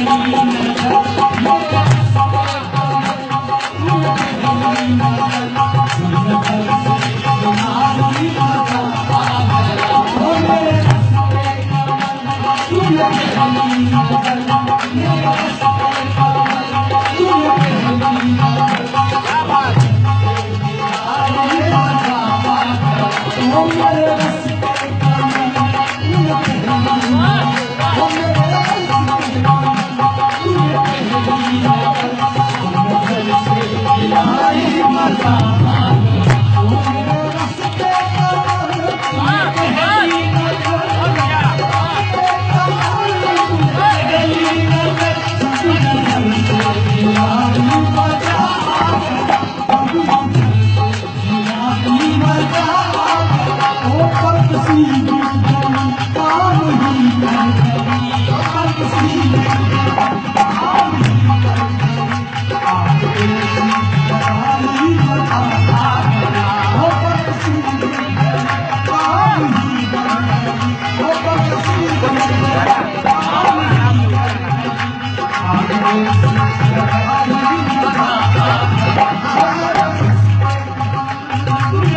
Thank you.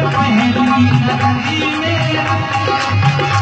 पहली नदी में